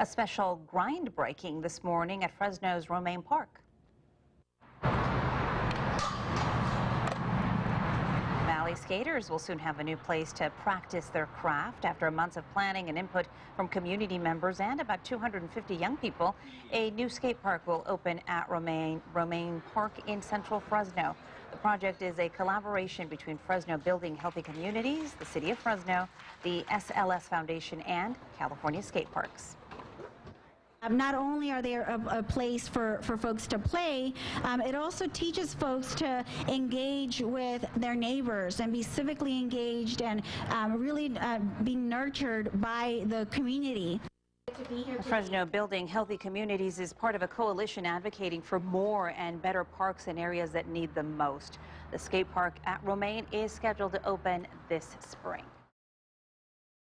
A special grind breaking this morning at Fresno's Romain Park. Valley skaters will soon have a new place to practice their craft. After months of planning and input from community members and about 250 young people, a new skate park will open at Romain, Romain Park in central Fresno. The project is a collaboration between Fresno Building Healthy Communities, the City of Fresno, the SLS Foundation, and California Skate Parks. Um, Not only are they a, a place for, for folks to play, um, it also teaches folks to engage with their neighbors and be civically engaged and um, really uh, be nurtured by the community. To be here The today. Fresno Building Healthy Communities is part of a coalition advocating for more and better parks in areas that need them most. The skate park at Romain is scheduled to open this spring.